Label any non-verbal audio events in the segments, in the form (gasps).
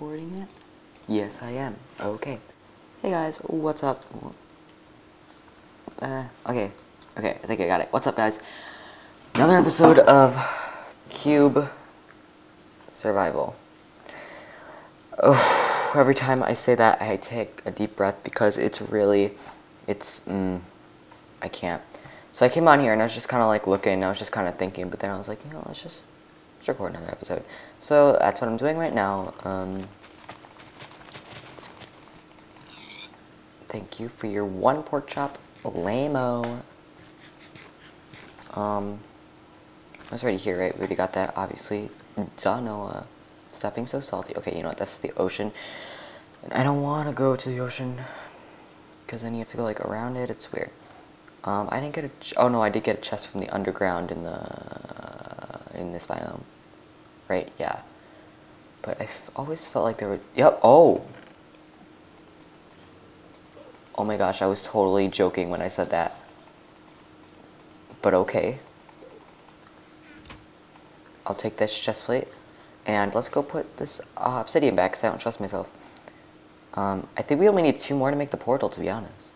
recording it? Yes, I am. Okay. Hey guys, what's up? Uh, okay. Okay, I think I got it. What's up, guys? Another episode of Cube Survival. Oh, every time I say that, I take a deep breath because it's really, it's, mm, I can't. So I came on here and I was just kind of like looking, I was just kind of thinking, but then I was like, you know, let's just record another episode. So that's what I'm doing right now. Um, thank you for your one pork chop, lame-o. Um, was already here, right? We already got that, obviously. Noah. Stop being so salty. Okay, you know what? That's the ocean. And I don't want to go to the ocean. Because then you have to go, like, around it. It's weird. Um, I didn't get a... oh, no, I did get a chest from the underground in the... in this biome. Right? Yeah. But I always felt like there were... Yep. Oh! Oh my gosh, I was totally joking when I said that. But okay. I'll take this chest plate. And let's go put this uh, obsidian back because I don't trust myself. Um, I think we only need two more to make the portal, to be honest.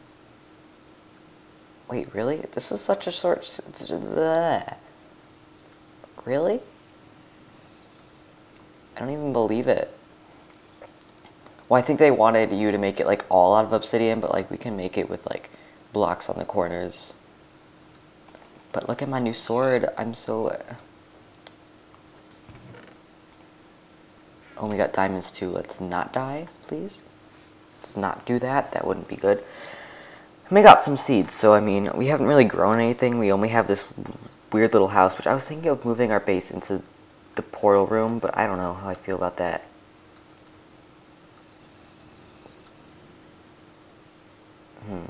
Wait, really? This is such a short... Really? I don't even believe it. Well, I think they wanted you to make it, like, all out of obsidian, but, like, we can make it with, like, blocks on the corners. But look at my new sword. I'm so... Uh, oh, we got diamonds too. Let's not die, please. Let's not do that. That wouldn't be good. And we got some seeds, so I mean, we haven't really grown anything. We only have this weird little house, which I was thinking of moving our base into the portal room, but I don't know how I feel about that. Hmm.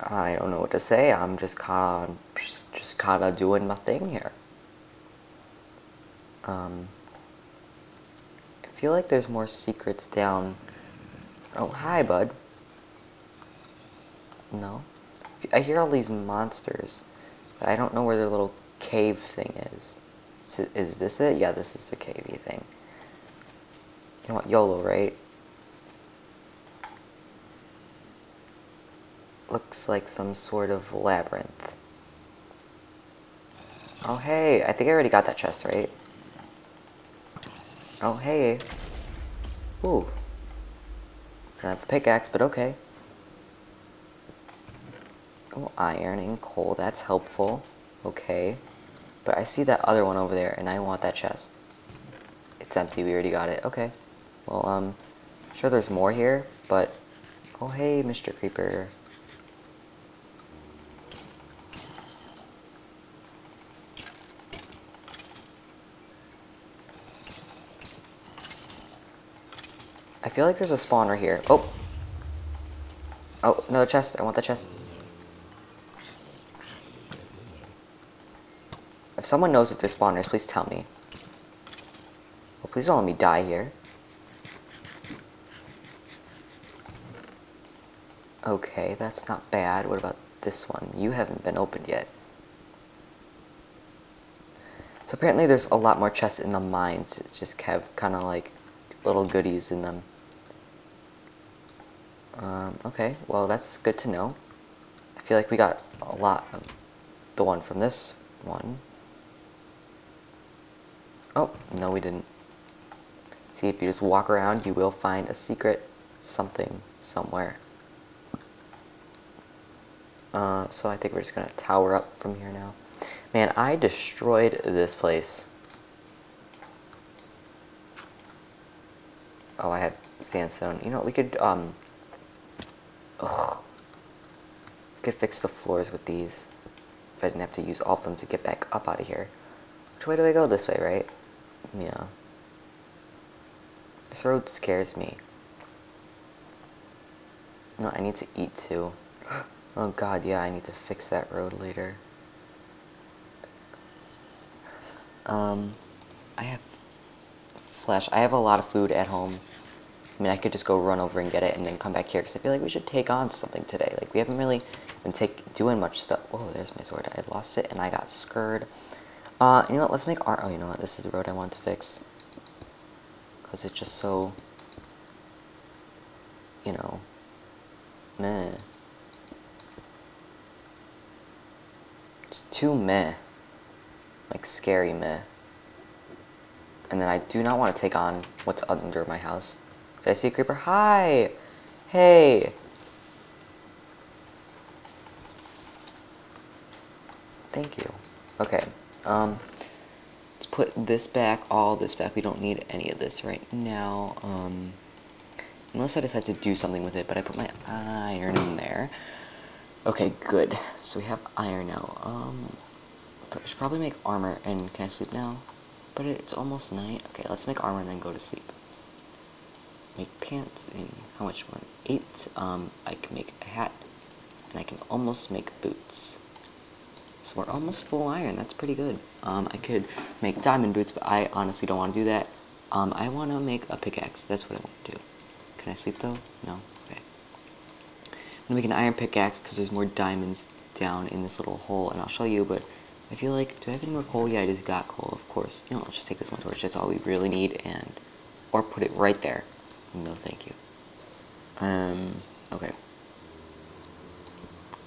I don't know what to say. I'm just kind of just, just kind of doing my thing here. Um, I feel like there's more secrets down. Oh, hi, bud. No. I hear all these monsters, but I don't know where their little cave thing is. Is, this it? Yeah, this is the cavey thing. You know what? YOLO, right? Looks like some sort of labyrinth. Oh, hey. I think I already got that chest, right? Oh, hey. Ooh. I Don't have a pickaxe, but okay. Oh, iron and coal. That's helpful. Okay. But I see that other one over there, and I want that chest. It's empty. We already got it. Okay. Well, um, sure there's more here, but... Oh, hey, Mr. Creeper. I feel like there's a spawner here. Oh. Oh, another chest. I want the chest. Someone knows if there's spawners, please tell me. Oh, please don't let me die here. Okay, that's not bad. What about this one? You haven't been opened yet. So apparently there's a lot more chests in the mines. that just have kind of like little goodies in them. Um, okay, well that's good to know. I feel like we got a lot of the one from this one. Oh, no we didn't. See, if you just walk around, you will find a secret something somewhere. Uh, so I think we're just gonna tower up from here now. Man, I destroyed this place. Oh, I have sandstone. You know what, we could, um, Ugh. I could fix the floors with these. If I didn't have to use all of them to get back up out of here. Which way do I go? This way, right? Yeah. This road scares me. No, I need to eat too. (gasps) Oh god, yeah, I need to fix that road later. Um, I have flesh. I have a lot of food at home. I mean, I could just go run over and get it and then come back here because I feel like we should take on something today. Like, we haven't really been take, doing much stuff. Oh, there's my sword. I lost it and I got scurred. Uh, you know what? Let's make our... Oh, you know what? This is the road I want to fix. Because it's just so, you know, meh? It's too meh. Like scary meh. And then I do not want to take on what's under my house. Did I see a creeper? Hi! Hey! Thank you. Okay. Um, let's put this back, all this back. We don't need any of this right now. Um, unless I decide to do something with it, but I put my iron in there. Okay, good. So we have iron now. Um, I should probably make armor. And can I sleep now? But it's almost night. Okay, let's make armor and then go to sleep. Make pants in how much more? Eight. Um, I can make a hat, and I can almost make boots. So we're almost full iron. That's pretty good. Um, I could make diamond boots, but I honestly don't want to do that. Um, I want to make a pickaxe. That's what I want to do. Can I sleep though? No. Okay. I'm gonna make an iron pickaxe because there's more diamonds down in this little hole, and I'll show you. But I feel like, do I have any more coal? Yeah, I just got coal, of course. You know, I'll just take this one torch. That's all we really need, and or put it right there. No, thank you. Um. Okay.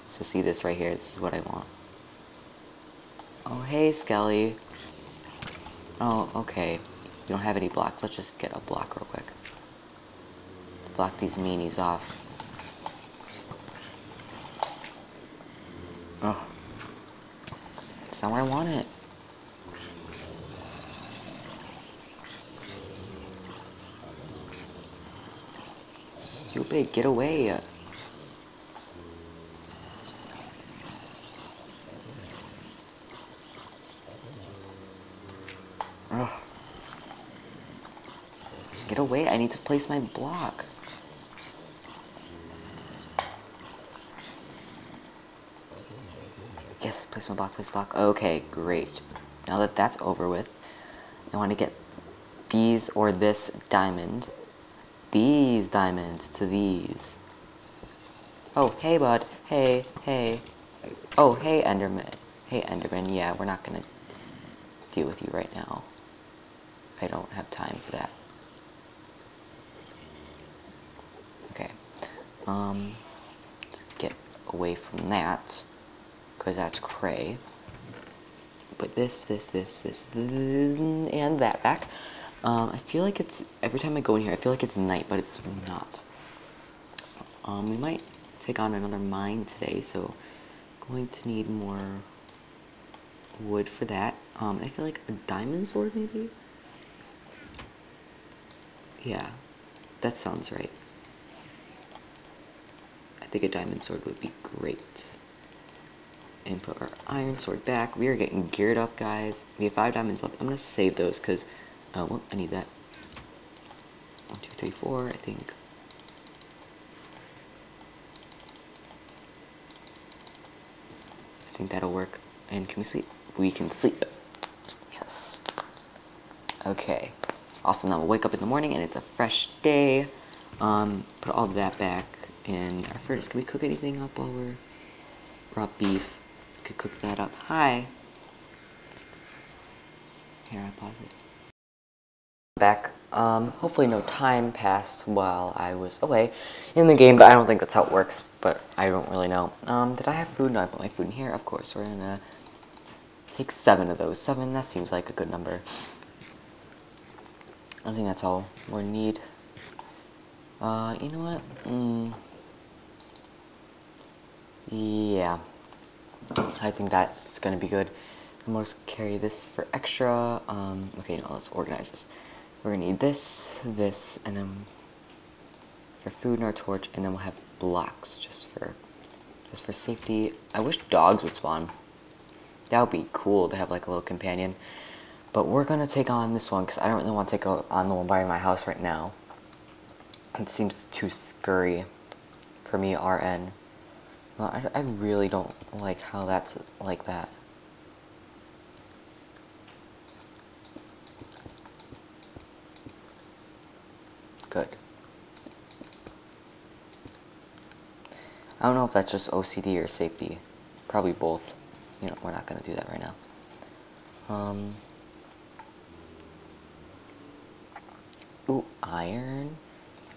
So see this right here. This is what I want. Oh, hey, Skelly. Oh, okay. We don't have any blocks. Let's just get a block real quick. Block these meanies off. Oh. It's not where I want it. Stupid, get away. Ugh. Get away, I need to place my block. Yes, place my block, place block. Okay, great. Now that that's over with, I want to get these or this diamond, these diamonds to these. Oh, hey, bud. Hey, hey. Oh, hey, Enderman. Hey, Enderman. Yeah, we're not gonna deal with you right now. I don't have time for that. Okay. Um, get away from that, because that's cray. Put this, this, this, this, and that back. Um, I feel like it's, every time I go in here, I feel like it's night, but it's not. Um, we might take on another mine today, so going to need more wood for that. Um, I feel like a diamond sword, maybe? Yeah, that sounds right. Think a diamond sword would be great. And put our iron sword back. We are getting geared up, guys. We have five diamonds left. I'm going to save those because, uh, I need that. One, two, three, four, I think. I think that'll work. And can we sleep? We can sleep. Yes. Okay. Awesome, now we'll wake up in the morning and it's a fresh day. Um, put all that back in our furnace. Can we cook anything up while we're raw beef? Could cook that up. Hi. Here, I pause it. Back. Um, hopefully no time passed while I was away in the game, but I don't think that's how it works, but I don't really know. Um, did I have food? No, I put my food in here. Of course, we're gonna take seven of those. Seven, that seems like a good number. I think that's all we need. Uh, you know what? Mm. Yeah. I think that's gonna be good. I'm gonna carry this for extra. Um, okay, now let's organize this. We're gonna need this, this, and then for food and our torch, and then we'll have blocks just for just for safety. I wish dogs would spawn. That would be cool to have like a little companion. But we're to take on this one because I don't really want to take on the one by my house right now. It seems too scurry for me, RN. Well, I, I really don't like how that's like that. Good. I don't know if that's just OCD or safety. Probably both. You know, we're not going to do that right now. Um... Ooh, iron.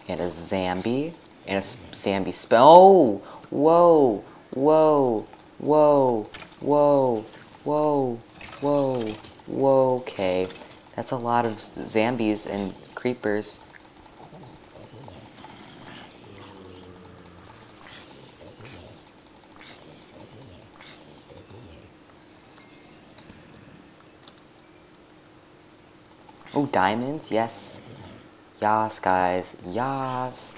And a Zambi. And a Zambi spell. Oh! Whoa! Whoa! Whoa! Whoa! Whoa! Whoa! Whoa! Okay. That's a lot of zombies and creepers. Oh, diamonds? Yes. Yas, guys. Yas.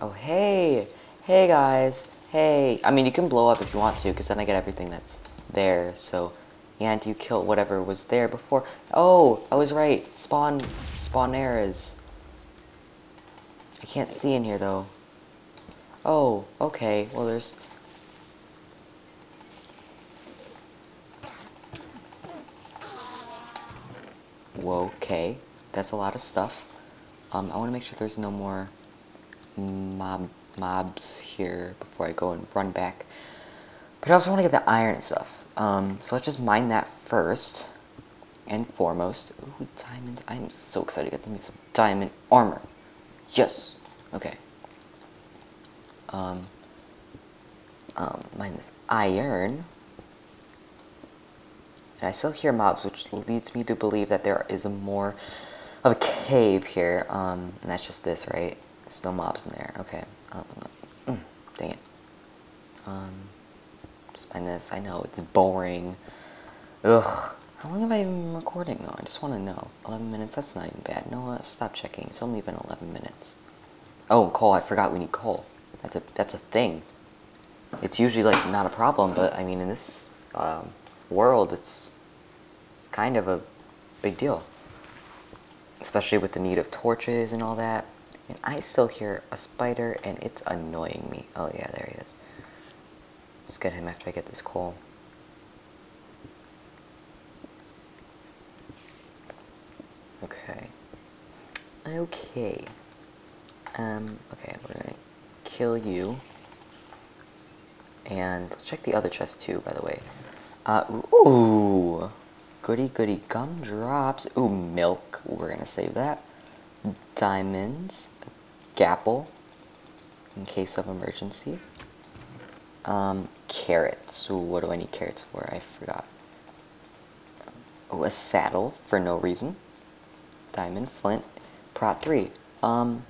Oh, hey. Hey, guys. Hey. I mean, you can blow up if you want to, because then I get everything that's there, so... And you kill whatever was there before. Oh, I was right. Spawn... Spawneras. I can't see in here, though. Oh, okay. Well, there's... Whoa, okay. That's a lot of stuff. Um, I want to make sure there's no more mob mobs here before I go and run back. But I also want to get the iron and stuff. Um, so let's just mine that first and foremost. Ooh, diamonds. I'm so excited to get to make some diamond armor. Yes. Okay. Um, um, mine this iron. And I still hear mobs, which leads me to believe that there is a more of a cave here. Um, and that's just this, right? No mobs in there. Okay. Um, dang it. Um, just find this. I know, it's boring. Ugh. How long have I been recording, though? I just want to know. 11 minutes? That's not even bad. No, stop checking. It's only been 11 minutes. Oh, coal. I forgot we need coal. That's a, that's a thing. It's usually, like, not a problem, but, I mean, in this, um, world, it's, it's kind of a big deal. Especially with the need of torches and all that. And I still hear a spider, and it's annoying me. Oh, yeah, there he is. Let's get him after I get this coal. Okay. Okay. Um, okay, we're gonna kill you. And let's check the other chest too, by the way. Uh, ooh! Goody goody gumdrops. Ooh, milk. We're gonna save that. Diamonds. Gapple. In case of emergency. Um, carrots. What do I need carrots for? I forgot. Oh, a saddle for no reason. Diamond, flint, prot 3. Um,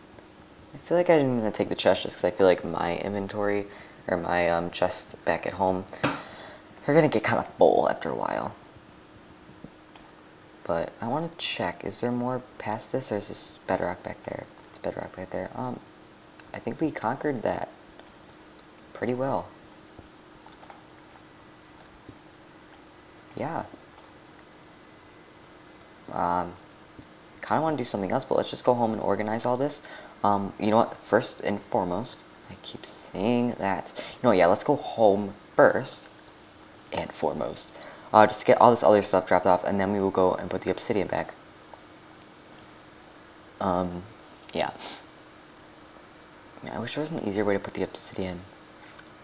I feel like I didn't even take the chest just because I feel like my inventory, or my um, chest back at home, are going to get kind of full after a while. But I want to check, is there more past this, or is this bedrock back there? It's bedrock back there. Um, I think we conquered that pretty well. Yeah. Um, kind of want to do something else, but let's just go home and organize all this. Um, you know what? First and foremost, I keep saying that. You know what? Yeah, let's go home first and foremost. Uh, just to get all this other stuff dropped off, and then we will go and put the obsidian back. Um, yeah. I wish there was an easier way to put the obsidian.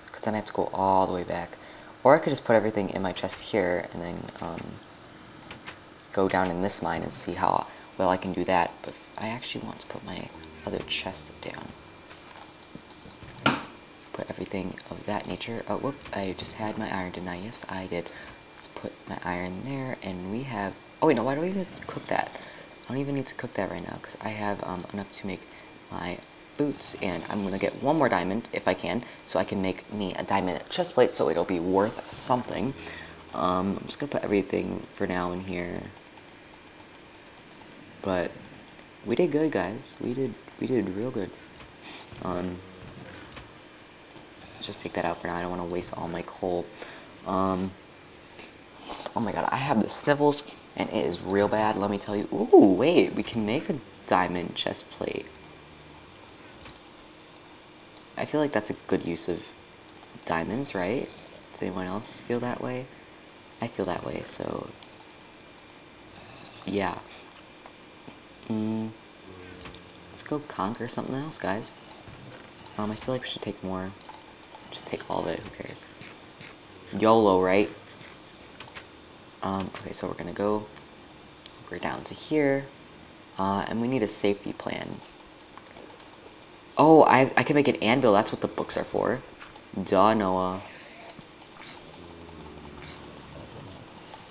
Because then I have to go all the way back. Or I could just put everything in my chest here, and then, um, go down in this mine and see how well I can do that. But I actually want to put my other chest down. Put everything of that nature. Oh, whoop, I just had my iron, didn't I? Yes, I did. Let's put my iron there, and we have... Oh, wait, no, why do we even cook that? I don't even need to cook that right now, because I have um, enough to make my boots, and I'm going to get one more diamond, if I can, so I can make me a diamond chest plate, so it'll be worth something. Um, I'm just going to put everything for now in here. But we did good, guys. We did we did real good. Um, just take that out for now. I don't want to waste all my coal. Um, oh my god, I have the sniffles, and it is real bad. Let me tell you. Ooh, wait, we can make a diamond chest plate. I feel like that's a good use of diamonds, right? Does anyone else feel that way? I feel that way, so yeah. Mm, let's go conquer something else, guys. Um, I feel like we should take more. Just take all of it, who cares? YOLO, right? Um, okay, so we're gonna go over down to here, uh, and we need a safety plan. Oh, I, I can make an anvil, that's what the books are for. Duh, Noah.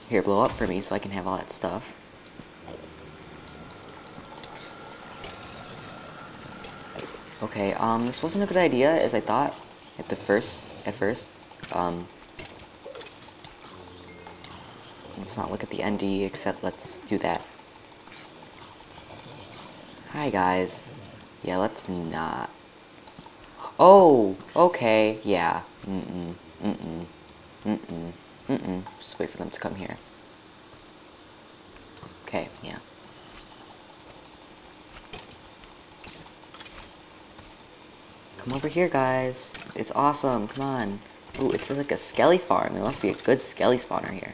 Here, blow up for me so I can have all that stuff. Okay, um, this wasn't a good idea as I thought at the first, at first. Um, let's not look at the ND, except let's do that. Hi, guys. Yeah, let's not. Oh, okay, yeah. Mm-mm, mm-mm, mm-mm, mm-mm. Just wait for them to come here. Okay, yeah. Come over here, guys. It's awesome. Come on. Ooh, it's like a skelly farm. There must be a good skelly spawner here.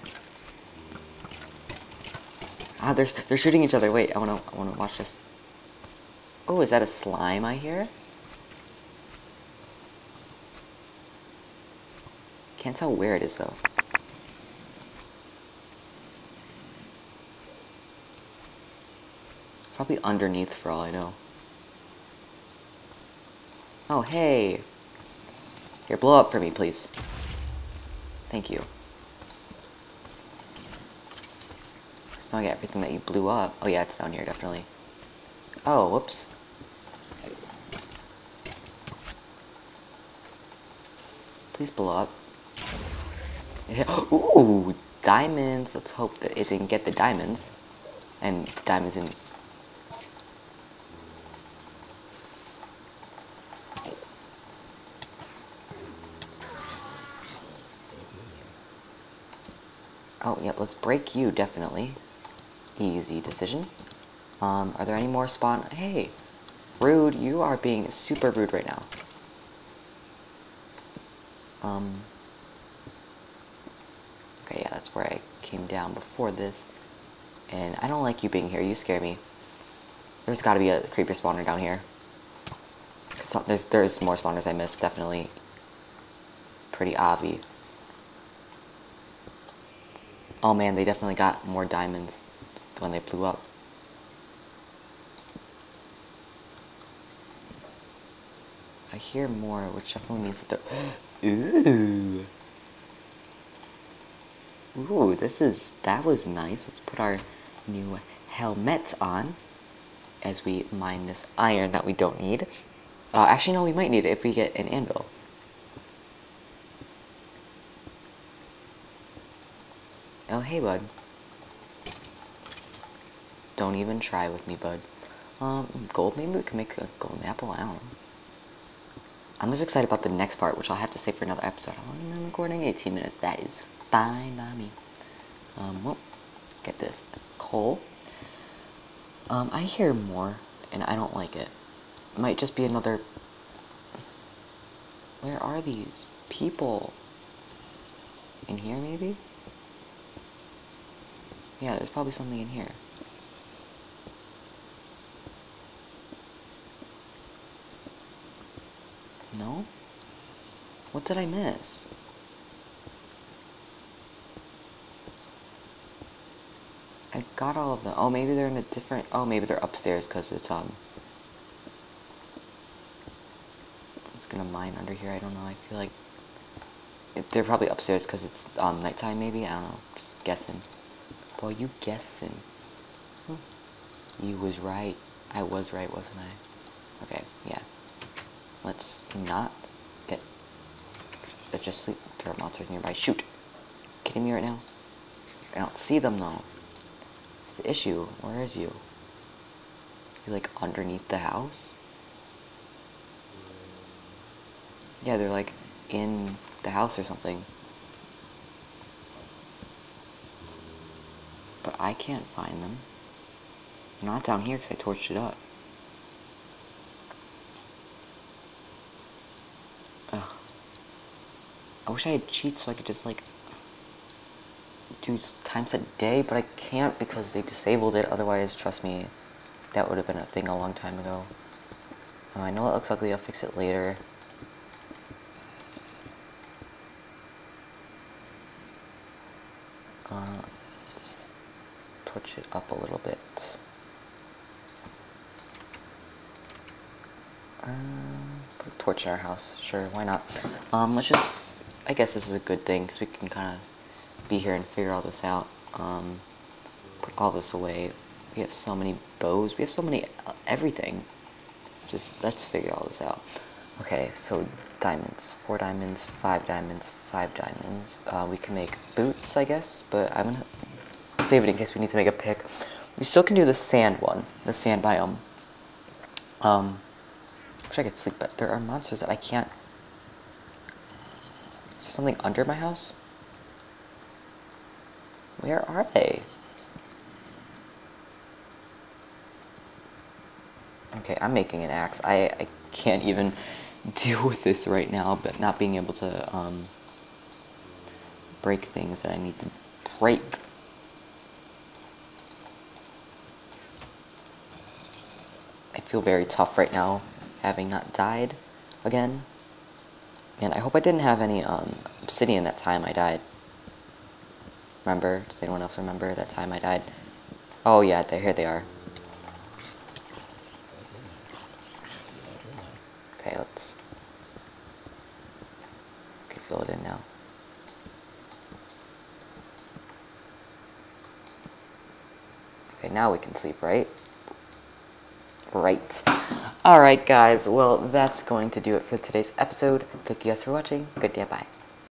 Ah, they're, they're shooting each other. Wait, I wanna, I wanna watch this. Oh, is that a slime I hear? Can't tell where it is, though. Probably underneath for all I know. Oh, hey! Here, blow up for me, please. Thank you. Now I get everything that you blew up. Oh yeah, it's down here, definitely. Oh, whoops. Please blow up. (gasps) Ooh, diamonds! Let's hope that it didn't get the diamonds. And the diamonds in Oh, yeah, let's break you, definitely. Easy decision. Um, are there any more spawn? Hey, rude, you are being super rude right now. Um, okay, yeah, that's where I came down before this. And I don't like you being here, you scare me. There's gotta be a creeper spawner down here. So, there's, there's more spawners I missed, definitely. Pretty obvious. Oh man, they definitely got more diamonds when they blew up. I hear more, which definitely means that they're... (gasps) Ooh! Ooh, this is... That was nice. Let's put our new helmets on as we mine this iron that we don't need. Uh, actually, no, we might need it if we get an anvil. Oh, hey, bud. Don't even try with me, bud. Um, gold, maybe we can make a golden apple, I don't know. I'm just excited about the next part, which I'll have to save for another episode. I'm recording 18 minutes, that is fine by me. Um, well, get this. Coal. Um, I hear more, and I don't like it. Might just be another... Where are these people? In here, maybe? Yeah, there's probably something in here. No? What did I miss? I got all of them. Oh, maybe they're in a different... Oh, maybe they're upstairs because it's, um... It's gonna mine under here. I don't know. I feel like... It, they're probably upstairs because it's, um, nighttime, maybe? I don't know. Just guessing. Boy, you guessing. You was right. I was right, wasn't I? Okay, yeah. Let's not get... Let's just sleep. There are monsters nearby. Shoot! Kidding me right now? I don't see them, though. It's the issue. Where is you? You're, like underneath the house? Yeah, they're like in the house or something. But I can't find them. Not down here because I torched it up. I wish I had cheats so I could just like do times a day, but I can't because they disabled it. Otherwise, trust me, that would have been a thing a long time ago. Uh, I know it looks ugly, I'll fix it later. Uh, torch it up a little bit. Uh, torch in our house. Sure, why not? Um, let's just... I guess this is a good thing, because we can kind of be here and figure all this out. Um, put all this away. We have so many bows. We have so many... Uh, everything. Just, let's figure all this out. Okay, so diamonds. Four diamonds, five diamonds, five diamonds. Uh, we can make boots, I guess, but I'm gonna save it in case we need to make a pick. We still can do the sand one, the sand biome. Um, wish I could sleep, but there are monsters that I can't... There something under my house? Where are they? Okay, I'm making an axe. I, I can't even (laughs) deal with this right now, but not being able to um, break things that I need to break. I feel very tough right now, having not died again. Man, I hope I didn't have any um, obsidian that time I died. Remember? Does anyone else remember that time I died? Oh yeah, they, here they are. Okay, let's... Okay, fill it in now. Okay, now we can sleep, right? Right. Alright, guys. Well, that's going to do it for today's episode. Thank you guys for watching. Good day. Bye.